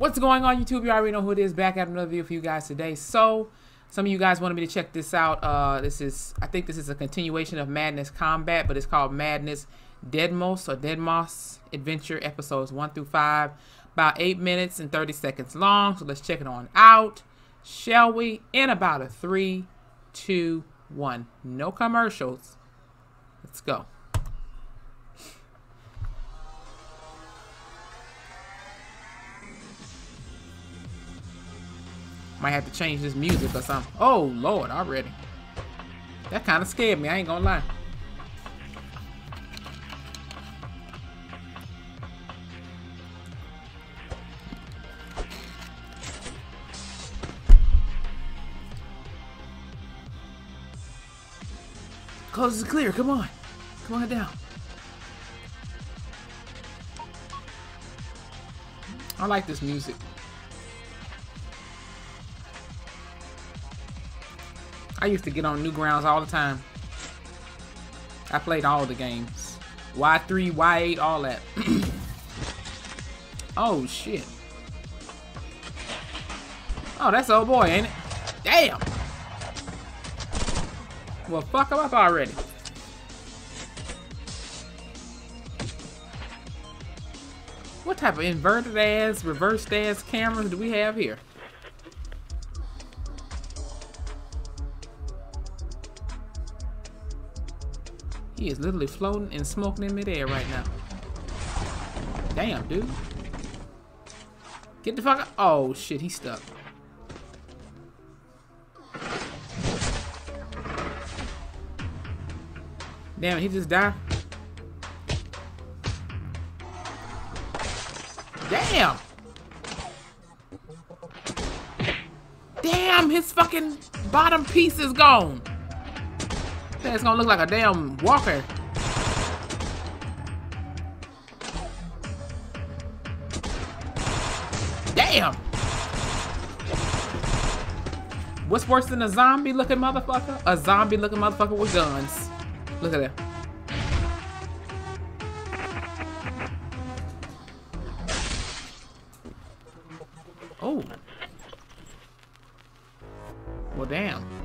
What's going on YouTube? You already know who it is. Back at another video for you guys today. So, some of you guys wanted me to check this out. Uh, this is, I think this is a continuation of Madness Combat, but it's called Madness Dedmos or Dedmos Adventure episodes 1 through 5. About 8 minutes and 30 seconds long. So let's check it on out. Shall we? In about a three, two, one. No commercials. Let's go. Might have to change this music or something. Oh, Lord, already. That kind of scared me, I ain't gonna lie. Close is clear, come on. Come on down. I like this music. I used to get on Newgrounds all the time. I played all the games. Y3, Y8, all that. oh, shit. Oh, that's old boy, ain't it? Damn! Well, fuck him up already. What type of inverted ass, reversed ass cameras do we have here? He is literally floating and smoking in midair right now. Damn, dude. Get the fuck out. Oh, shit, he's stuck. Damn he just died. Damn! Damn, his fucking bottom piece is gone. It's gonna look like a damn walker. Damn! What's worse than a zombie looking motherfucker? A zombie looking motherfucker with guns. Look at that. Oh. Well, damn.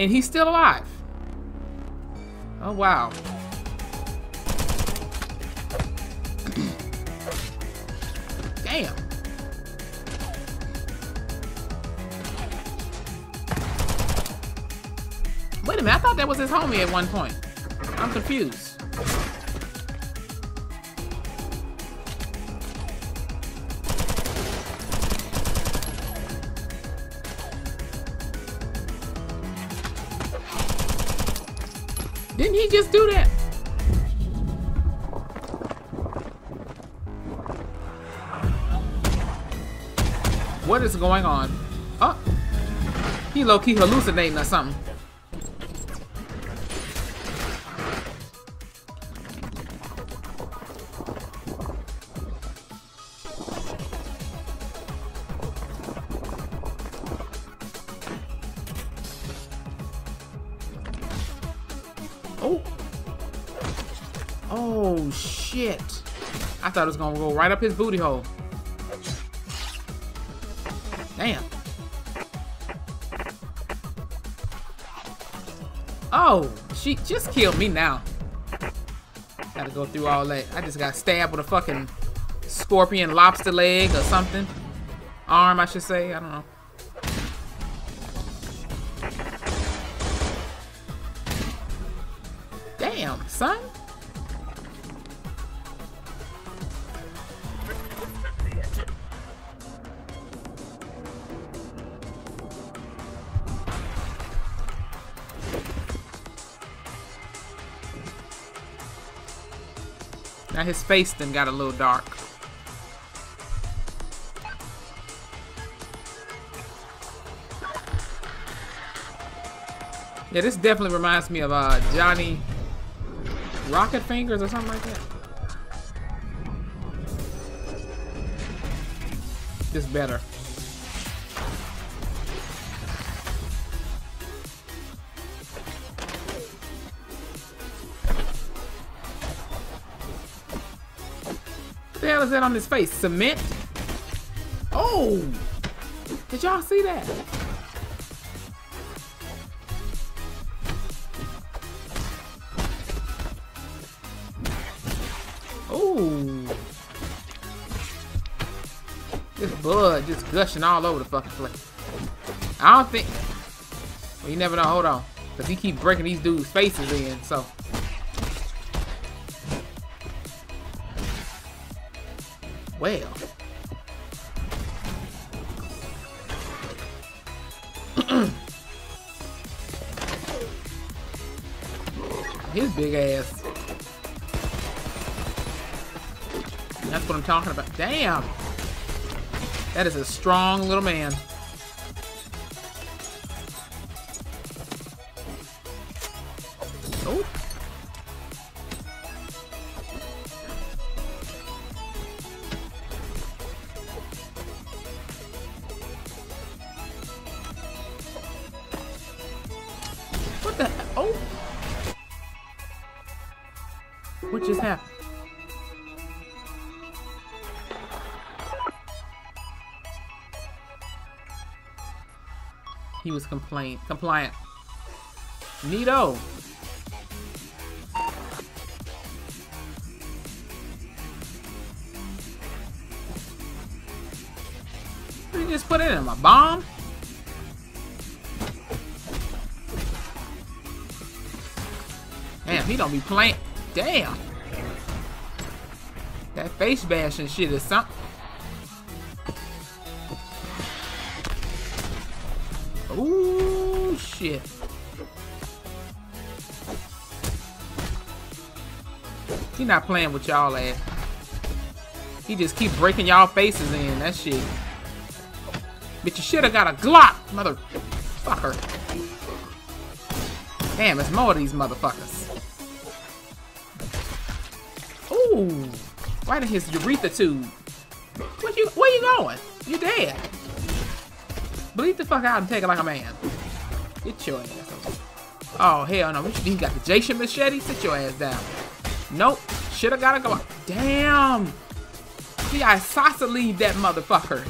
And he's still alive. Oh, wow. Damn. Wait a minute, I thought that was his homie at one point. I'm confused. Didn't he just do that? What is going on? Oh, he low-key hallucinating or something. Oh, shit. I thought it was to go right up his booty hole. Damn. Oh, she just killed me now. Gotta go through all that. I just got stabbed with a fucking scorpion lobster leg or something. Arm, I should say. I don't know. Damn, son. Now his face then got a little dark. Yeah, this definitely reminds me of uh, Johnny Rocketfingers or something like that. Just better. Hell is that on his face? Cement? Oh! Did y'all see that? Ooh. This blood just gushing all over the fucking place. I don't think... Well, you never know. Hold on. Because he keep breaking these dudes' faces in, so... Well. His big ass. That's what I'm talking about. Damn. That is a strong little man. The? Oh. What just happened? He was complaint compliant. Neato. You just put it in My bomb? Damn, he don't be playing. Damn. That face bashing shit is something. Ooh, shit. He not playing with y'all ass. He just keep breaking y'all faces in. That shit. But you should have got a Glock, motherfucker. Damn, it's more of these motherfuckers. Ooh, right in his urethra tube. What you? Where you going? You dead. Bleed the fuck out and take it like a man. Get your ass. Oh, hell no. He got the Jason machete? Sit your ass down. Nope. Shoulda gotta go. Damn. See, I salsa leave that motherfucker.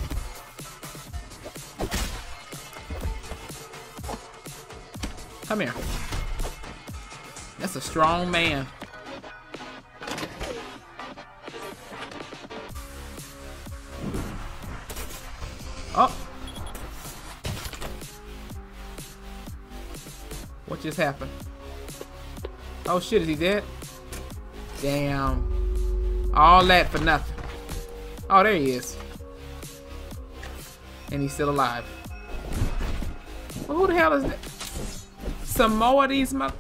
Come here. That's a strong man. Oh. What just happened? Oh shit, is he dead? Damn. All that for nothing. Oh, there he is. And he's still alive. Well, who the hell is that? Some more of these mother...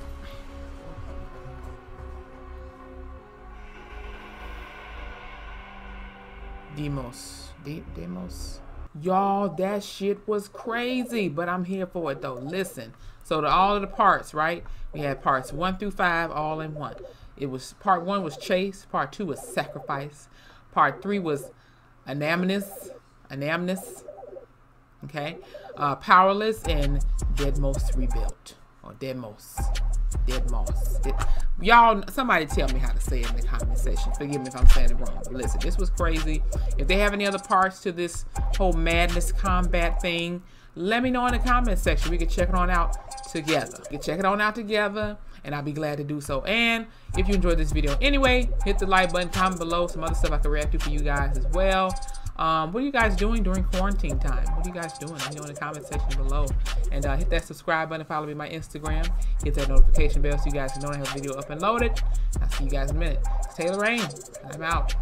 Demos. De Demos. Y'all, that shit was crazy, but I'm here for it though. Listen, so to all of the parts, right? We had parts one through five all in one. It was part one was chase, part two was sacrifice, part three was anamnes, anamnes, okay, uh, powerless and deadmost rebuilt or deadmost. Dead Moss. Y'all, somebody tell me how to say it in the comment section. Forgive me if I'm saying it wrong. But listen, this was crazy. If they have any other parts to this whole madness combat thing, let me know in the comment section. We can check it on out together. We can check it on out together, and I'll be glad to do so. And if you enjoyed this video anyway, hit the like button, comment below some other stuff I can react to for you guys as well. Um, what are you guys doing during quarantine time? What are you guys doing? Let me know in the comment section below. And uh, hit that subscribe button, follow me on my Instagram, hit that notification bell so you guys know I have a video up and loaded. I'll see you guys in a minute. It's Taylor Rain. I'm out.